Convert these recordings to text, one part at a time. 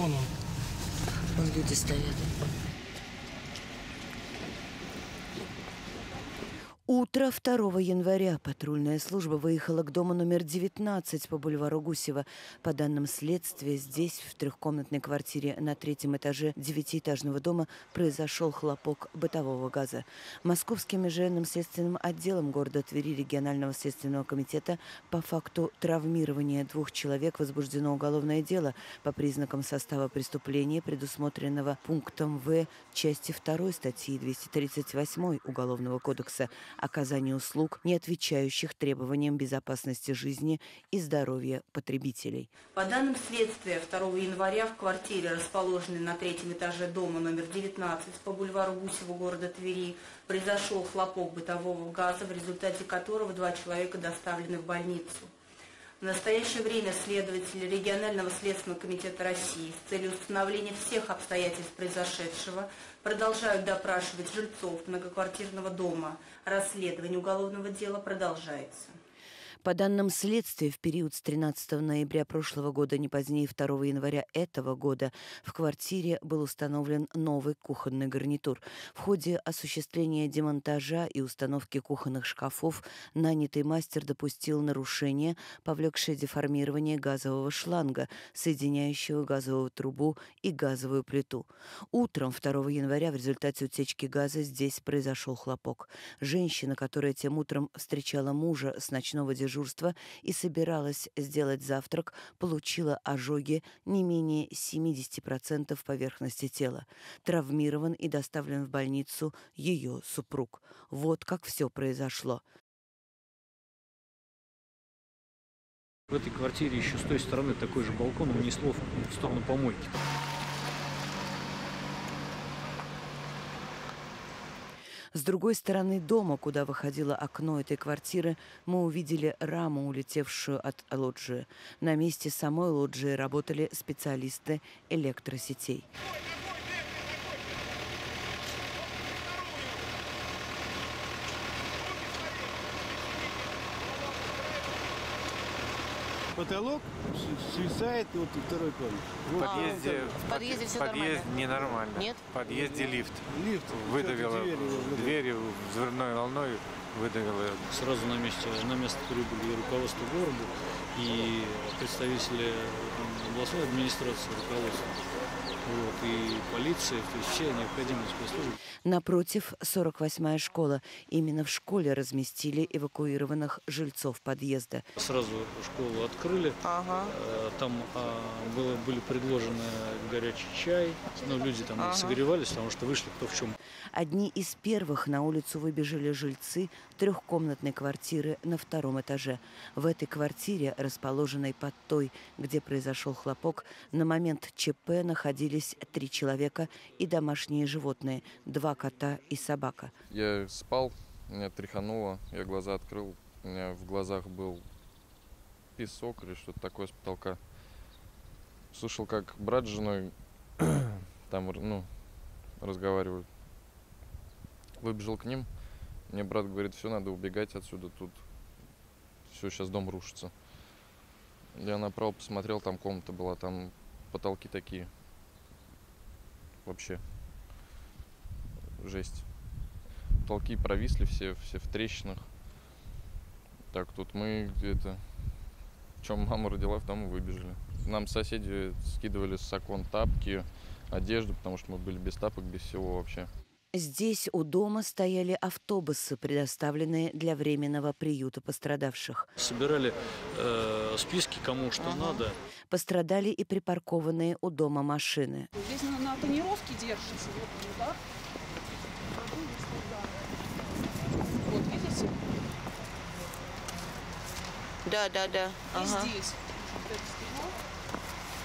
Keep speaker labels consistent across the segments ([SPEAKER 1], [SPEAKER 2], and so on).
[SPEAKER 1] Вон он.
[SPEAKER 2] Вон люди стоят. Утро 2 января патрульная служба выехала к дому номер 19 по бульвару Гусева. По данным следствия, здесь, в трехкомнатной квартире на третьем этаже девятиэтажного дома, произошел хлопок бытового газа. Московским межрайонным следственным отделом города Твери регионального следственного комитета по факту травмирования двух человек возбуждено уголовное дело по признакам состава преступления, предусмотренного пунктом В части 2 статьи 238 Уголовного кодекса оказания услуг, не отвечающих требованиям безопасности жизни и здоровья потребителей.
[SPEAKER 3] По данным следствия, 2 января в квартире, расположенной на третьем этаже дома номер 19 по бульвару Гусева города Твери, произошел хлопок бытового газа, в результате которого два человека доставлены в больницу. В настоящее время следователи регионального следственного комитета России с целью установления всех обстоятельств произошедшего продолжают допрашивать жильцов многоквартирного дома. Расследование уголовного дела продолжается.
[SPEAKER 2] По данным следствия, в период с 13 ноября прошлого года, не позднее 2 января этого года, в квартире был установлен новый кухонный гарнитур. В ходе осуществления демонтажа и установки кухонных шкафов нанятый мастер допустил нарушение, повлекшее деформирование газового шланга, соединяющего газовую трубу и газовую плиту. Утром 2 января в результате утечки газа здесь произошел хлопок. Женщина, которая тем утром встречала мужа с ночного дежурства, дежурства и собиралась сделать завтрак, получила ожоги не менее 70% поверхности тела. Травмирован и доставлен в больницу ее супруг. Вот как все произошло.
[SPEAKER 4] В этой квартире еще с той стороны такой же балкон унесло в сторону помойки.
[SPEAKER 2] С другой стороны дома, куда выходило окно этой квартиры, мы увидели раму, улетевшую от лоджии. На месте самой лоджии работали специалисты электросетей.
[SPEAKER 1] Потолок свисает вот во второй комнате.
[SPEAKER 5] В подъезде,
[SPEAKER 6] в подъезде все
[SPEAKER 5] подъезд
[SPEAKER 6] нормально?
[SPEAKER 5] ненормально.
[SPEAKER 6] Нет?
[SPEAKER 5] В подъезде лифт.
[SPEAKER 1] Лифт
[SPEAKER 5] Выдавило
[SPEAKER 1] двери
[SPEAKER 5] двери взрывной волной, выдавило.
[SPEAKER 4] Сразу на месте, на место прибыли руководство города и представители там, областной администрации, руководства вот, и полиции, то есть все необходимые спецслужбы.
[SPEAKER 2] Напротив 48-я школа. Именно в школе разместили эвакуированных жильцов подъезда.
[SPEAKER 4] Сразу школу открыли,
[SPEAKER 6] Ага.
[SPEAKER 4] э, там а, было, были предложены горячий чай, но люди там
[SPEAKER 6] Ага.
[SPEAKER 4] согревались, потому что вышли кто в чем.
[SPEAKER 2] Одни из первых на улицу выбежали жильцы трехкомнатной квартиры на втором этаже. В этой квартире, расположенной под той, где произошел хлопок, на момент ЧП находились три человека и домашние животные – два кота и собака.
[SPEAKER 7] Я спал, меня тряхануло, я глаза открыл, у меня в глазах был песок или что-то такое с потолка. Слышал, как брат с женой там, ну, разговаривают. Выбежал к ним, мне брат говорит, все, надо убегать отсюда, тут все, сейчас дом рушится. Я направо посмотрел, там комната была, там потолки такие. Вообще жесть. Потолки провисли все, все в трещинах. Так, тут мы где-то... Чем мама родила, в том и выбежали. Нам соседи скидывали с окон тапки, одежду, потому что мы были без тапок, без всего вообще.
[SPEAKER 2] Здесь у дома стояли автобусы, предоставленные для временного приюта пострадавших.
[SPEAKER 4] Собирали э, списки, кому что надо.
[SPEAKER 2] Пострадали и припаркованные у дома машины.
[SPEAKER 8] Здесь на, на тонировке держится. Вот удар. Вот, видите?
[SPEAKER 6] Да, да, да.
[SPEAKER 8] И
[SPEAKER 6] Ага.
[SPEAKER 8] здесь.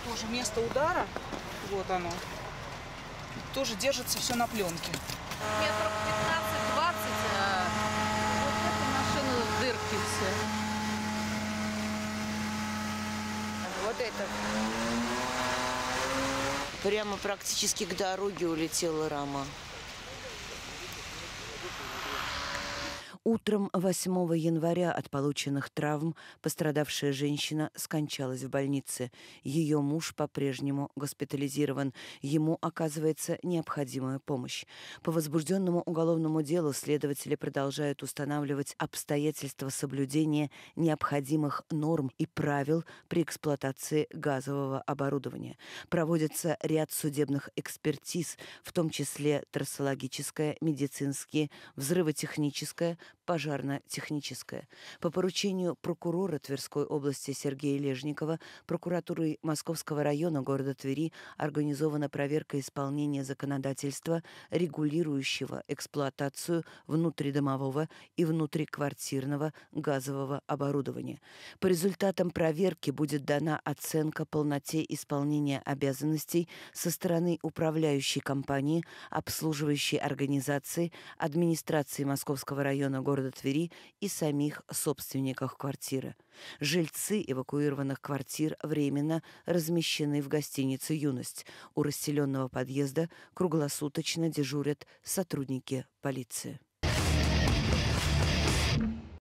[SPEAKER 8] Тоже место удара. Вот оно. Тоже держится все на пленке.
[SPEAKER 9] Метров 15-20, а вот эта машина в дырке все.
[SPEAKER 6] Вот это. Прямо практически к дороге улетела рама.
[SPEAKER 2] Утром 8 января от полученных травм пострадавшая женщина скончалась в больнице. Ее муж по-прежнему госпитализирован. Ему оказывается необходимая помощь. По возбужденному уголовному делу следователи продолжают устанавливать обстоятельства соблюдения необходимых норм и правил при эксплуатации газового оборудования. Проводится ряд судебных экспертиз, в том числе трассологическая, медицинские, взрывотехническая, пожарно-техническое. По поручению прокурора Тверской области Сергея Лежникова прокуратурой Московского района города Твери организована проверка исполнения законодательства, регулирующего эксплуатацию внутридомового и внутриквартирного газового оборудования. По результатам проверки будет дана оценка полноте исполнения обязанностей со стороны управляющей компании, обслуживающей организации, администрации Московского района города Твери и самих собственников квартиры. Жильцы эвакуированных квартир временно размещены в гостинице «Юность». У расселенного подъезда круглосуточно дежурят сотрудники полиции.